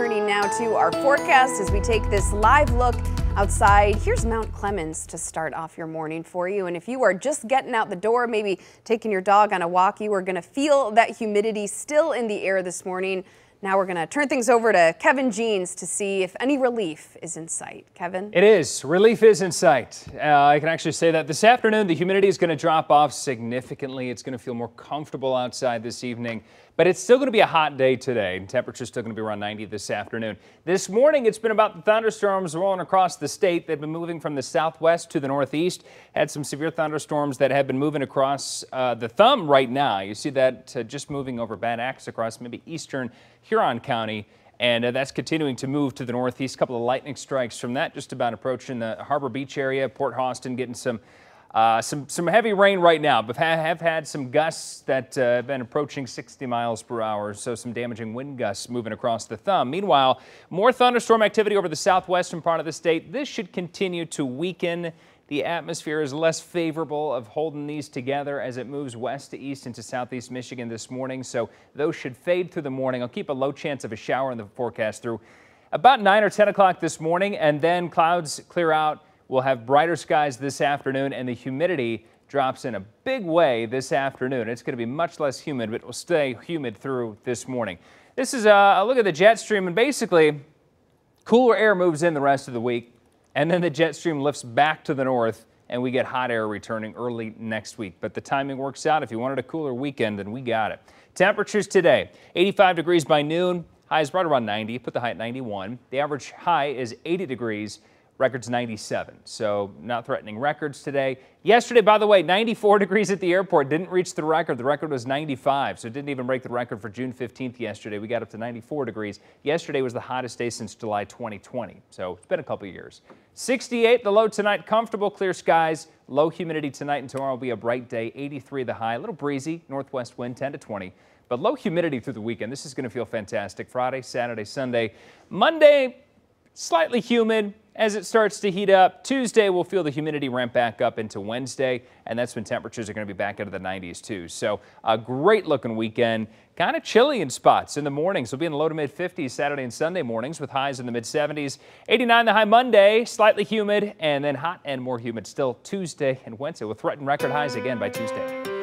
turning now to our forecast as we take this live look outside. Here's Mount Clemens to start off your morning for you. And if you are just getting out the door, maybe taking your dog on a walk, you are going to feel that humidity still in the air this morning. Now we're going to turn things over to Kevin Jeanes to see if any relief is in sight. Kevin? It is. Relief is in sight. Uh, I can actually say that this afternoon the humidity is going to drop off significantly. It's going to feel more comfortable outside this evening, but it's still going to be a hot day today. Temperature's still going to be around 90 this afternoon. This morning it's been about the thunderstorms rolling across the state. They've been moving from the southwest to the northeast. Had some severe thunderstorms that have been moving across uh, the thumb right now. You see that uh, just moving over Bad Axe across maybe eastern Huron County. And uh, that's continuing to move to the northeast. A couple of lightning strikes from that, just about approaching the Harbor Beach area, Port Austin, getting some uh, some some heavy rain right now, but have, have had some gusts that uh, have been approaching 60 miles per hour, so some damaging wind gusts moving across the thumb. Meanwhile, more thunderstorm activity over the southwestern part of the state. This should continue to weaken the atmosphere is less favorable of holding these together as it moves west to east into southeast Michigan this morning, so those should fade through the morning. I'll keep a low chance of a shower in the forecast through about 9 or 10 o'clock this morning, and then clouds clear out. We'll have brighter skies this afternoon, and the humidity drops in a big way this afternoon. It's going to be much less humid, but it will stay humid through this morning. This is uh, a look at the jet stream, and basically, cooler air moves in the rest of the week. And then the jet stream lifts back to the north and we get hot air returning early next week. But the timing works out. If you wanted a cooler weekend, then we got it. Temperatures today 85 degrees by noon, highs right around 90, put the high at 91. The average high is 80 degrees Records 97, so not threatening records today. Yesterday, by the way, 94 degrees at the airport. Didn't reach the record. The record was 95, so it didn't even break the record for June 15th yesterday. We got up to 94 degrees. Yesterday was the hottest day since July 2020, so it's been a couple years. 68 the low tonight, comfortable clear skies. Low humidity tonight and tomorrow will be a bright day. 83 the high, a little breezy, northwest wind 10 to 20 but low humidity through the weekend. This is going to feel fantastic. Friday, Saturday, Sunday. Monday, slightly humid, as it starts to heat up, Tuesday we'll feel the humidity ramp back up into Wednesday, and that's when temperatures are going to be back into the 90s too. So a great looking weekend. Kind of chilly in spots in the mornings. We'll be in the low to mid 50s Saturday and Sunday mornings with highs in the mid 70s. 89 the high Monday, slightly humid, and then hot and more humid still Tuesday and Wednesday. We'll threaten record highs again by Tuesday.